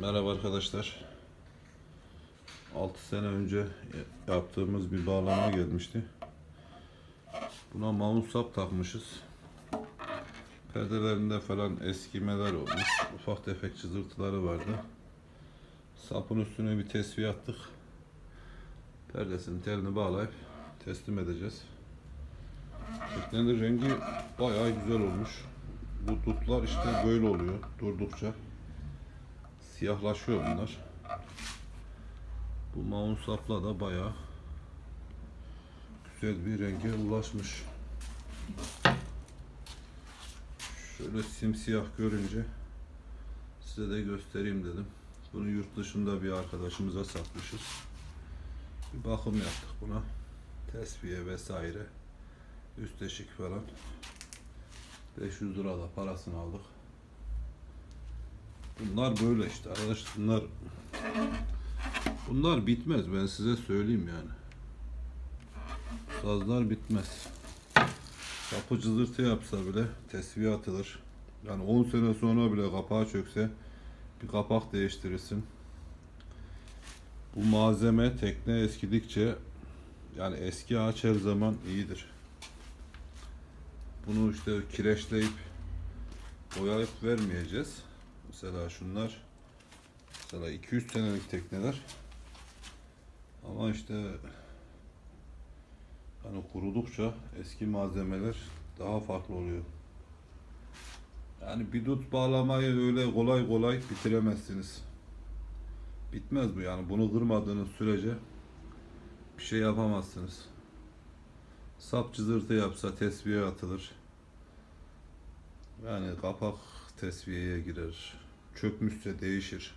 Merhaba arkadaşlar. 6 sene önce yaptığımız bir bağlama gelmişti. Buna mount sap takmışız. Perdelerinde falan eskimeler olmuş. Ufak tefek çızıltıları vardı. Sapın üstüne bir tesviye attık. Perdesinin telini bağlayıp teslim edeceğiz. Teknenin rengi bayağı güzel olmuş. Bu dutlar işte böyle oluyor durdukça. Siyahlaşıyor bunlar. Bu maun sapla da bayağı güzel bir renge ulaşmış. Şöyle simsiyah görünce size de göstereyim dedim. Bunu yurt dışında bir arkadaşımıza satmışız. Bir bakım yaptık buna. Tesviye vesaire. Üst eşik falan. 500 lira da parasını aldık. Bunlar böyle işte arkadaş bunlar bunlar bitmez ben size söyleyeyim yani. Sazlar bitmez. Kapı cızırtı yapsa bile tesviye atılır. Yani 10 sene sonra bile kapağı çökse bir kapak değiştirirsin. Bu malzeme tekne eskidikçe yani eski ağaç her zaman iyidir. Bunu işte kireçleyip boyayıp vermeyeceğiz. Mesela şunlar mesela 200 senelik tekneler ama işte hani kurudukça eski malzemeler daha farklı oluyor. Yani bir dut bağlamayı öyle kolay kolay bitiremezsiniz. Bitmez bu yani bunu kırmadığınız sürece bir şey yapamazsınız. Sap cızırtı yapsa tesviye atılır. Yani kapak tesviyeye girer. Çökmüşse değişir.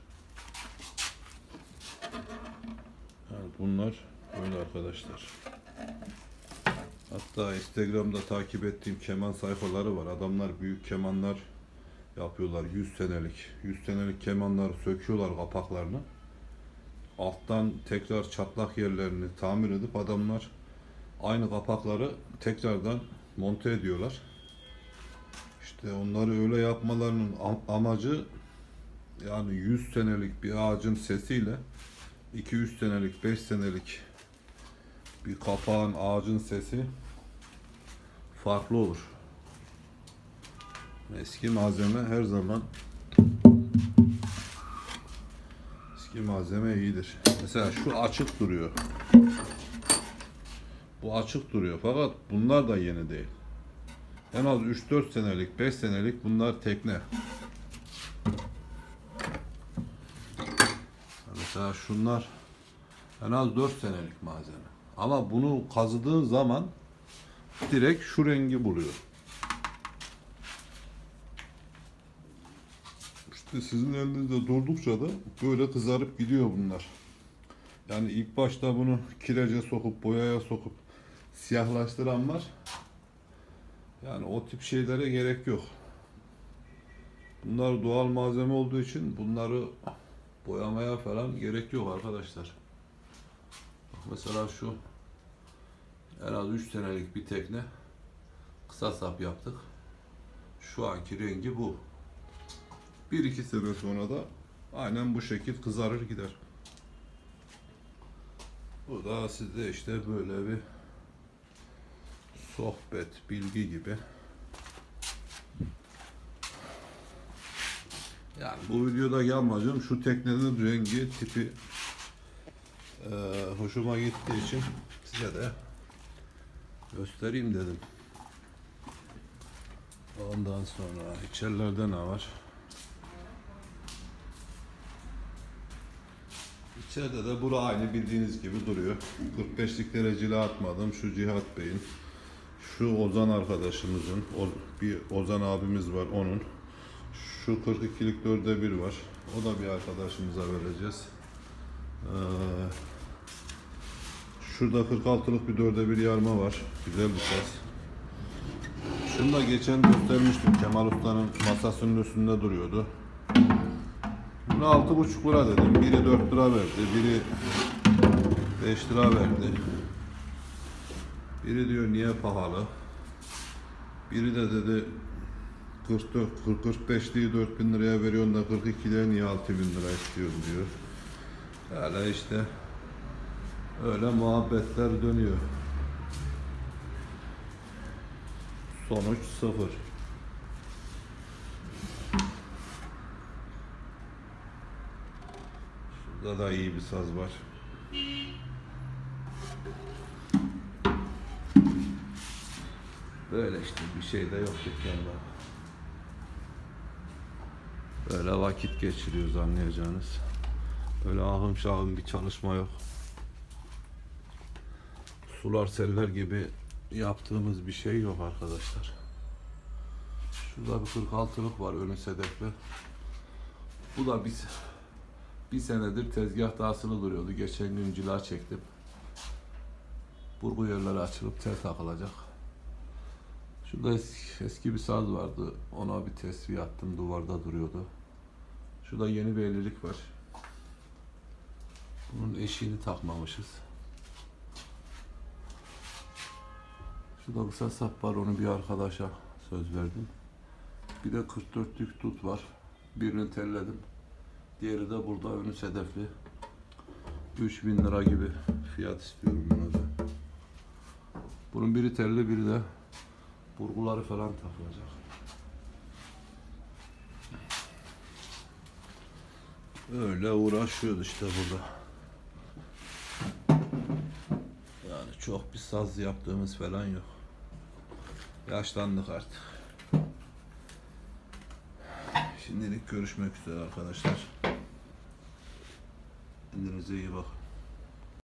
Yani bunlar böyle arkadaşlar. Hatta Instagram'da takip ettiğim keman sayfaları var. Adamlar büyük kemanlar yapıyorlar 100 senelik. 100 senelik kemanlar söküyorlar kapaklarını. Alttan tekrar çatlak yerlerini tamir edip adamlar aynı kapakları tekrardan monte ediyorlar. İşte onları öyle yapmalarının amacı yani 100 senelik bir ağacın sesiyle 200 senelik, 5 senelik bir kapağın ağacın sesi farklı olur. Eski malzeme her zaman eski malzeme iyidir. Mesela şu açık duruyor. Bu açık duruyor fakat bunlar da yeni değil. En az 3-4 senelik, 5 senelik bunlar tekne. Mesela şunlar en az 4 senelik malzeme. Ama bunu kazıdığın zaman direkt şu rengi buluyor. İşte sizin elinizde durdukça da böyle kızarıp gidiyor bunlar. Yani ilk başta bunu kirece sokup boyaya sokup siyahlaştıran var. Yani o tip şeylere gerek yok. Bunlar doğal malzeme olduğu için bunları boyamaya falan gerek yok arkadaşlar. Bak mesela şu en az 3 senelik bir tekne kısa sap yaptık. Şu anki rengi bu. 1-2 sene sonra da aynen bu şekil kızarır gider. Bu da size işte böyle bir sohbet, bilgi gibi. Yani bu videodaki amacım şu teknenin rengi, tipi e, hoşuma gittiği için size de göstereyim dedim. Ondan sonra içerilerde ne var? İçeride de bura aynı bildiğiniz gibi duruyor. 45'lik dereceli atmadım. Şu Cihat Bey'in şu Ozan arkadaşımızın, bir Ozan abimiz var onun. Şu 42'lik dörde bir var. O da bir arkadaşımıza vereceğiz. Ee, şurada 46'lık bir dörde bir yarma var. Güzel bir ses. Şunu da geçen göstermiştim. Kemal Usta'nın masasının üstünde duruyordu. Bunu 6,5 lira dedim. Biri 4 lira verdi. Biri 5 lira verdi. Biri diyor niye pahalı? Biri de dedi 44, 40, 45 diye 4000 liraya veriyorsun da 42'de niye 6000 lira istiyorsun diyor. Hala işte öyle muhabbetler dönüyor. Sonuç sıfır. Şurada da iyi bir saz var. Böyle işte bir şey de yok dükkanda. Böyle vakit geçiriyoruz anlayacağınız. Öyle ahım şahım bir çalışma yok. Sular seller gibi yaptığımız bir şey yok arkadaşlar. Şurada bir 46'lık var önü sedefli. Bu da biz bir senedir tezgahta asılı duruyordu. Geçen gün cila çektim. Burgu yerleri açılıp tel takılacak. Şurada eski, eski bir saz vardı. Ona bir tesbih attım. Duvarda duruyordu. Şurada yeni bir evlilik var. Bunun eşiğini takmamışız. Şurada kısa sap var. Onu bir arkadaşa söz verdim. Bir de 44'lük tut var. Birini telledim. Diğeri de burada önü sedefli. 3000 lira gibi fiyat istiyorum buna. Bunun biri telli biri de burguları falan takılacak. Öyle uğraşıyoruz işte burada. Yani çok bir saz yaptığımız falan yok. Yaşlandık artık. Şimdilik görüşmek üzere arkadaşlar. Kendinize iyi bakın.